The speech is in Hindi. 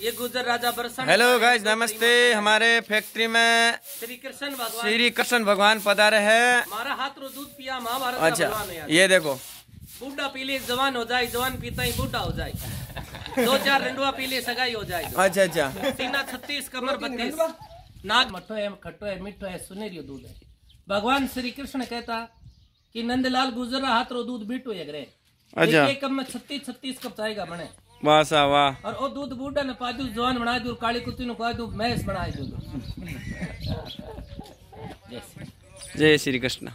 ये गुजर राजा बरसन हेलो गाइस नमस्ते। हमारे फैक्ट्री में श्री कृष्ण भगवान। श्री कृष्ण भगवान पधारे हैं। हमारा हाथ रो दूध पिया महाभारत का अच्छा भगवान है ये देखो। बूढ़ा पी ले जवान हो जाए जवान पीता ही बूढ़ा हो जाए। दो चार रंडुआ पी ले सगाई हो जाए। अच्छा अच्छा। सीना छत्तीस कमर बत्तीस। नाक मठो है खट्टो है मिठो है सुनेरियो दूध है। भगवान श्री कृष्ण कहता कि नंदलाल गुजर रहा हाथ रो दूध बीटो है ग्रे अच्छा। एक कप में छत्तीस छत्तीस कप चाहेगा बने। वाह सा वाह। और ओ दूध बूढ़ा ने पादू जवान बना दू काली कुत्ती ने दू मैस बना दू। जय श्री कृष्ण।